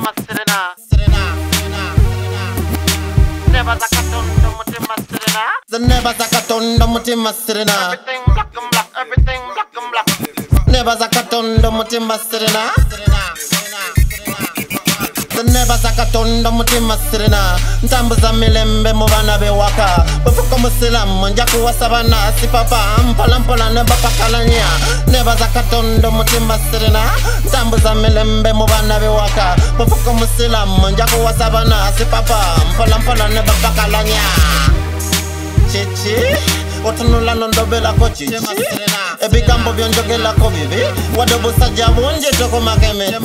mutima sirina nebaza katonda mutima sirina nebaza katonda mutima sirina everything black and black everything black and black. Nebaza katonda mutima sirina nebaza katonda mutima sirina ntambuza milembe mu bana bewaka bwefuka omusilamu nja kuwasaba nasi papa mpolampola ne bapakalanya nebaza katonda mutima sirina ntambuza milembe mu bana bewaka bwefuka omusilamu nja kuwasaba nasi papa. Mpolampola ne bapakalanya kiki otunula nondobelako kiki ebigambo byonjogelako bibi. Wadde obusajja bungi tokomakemete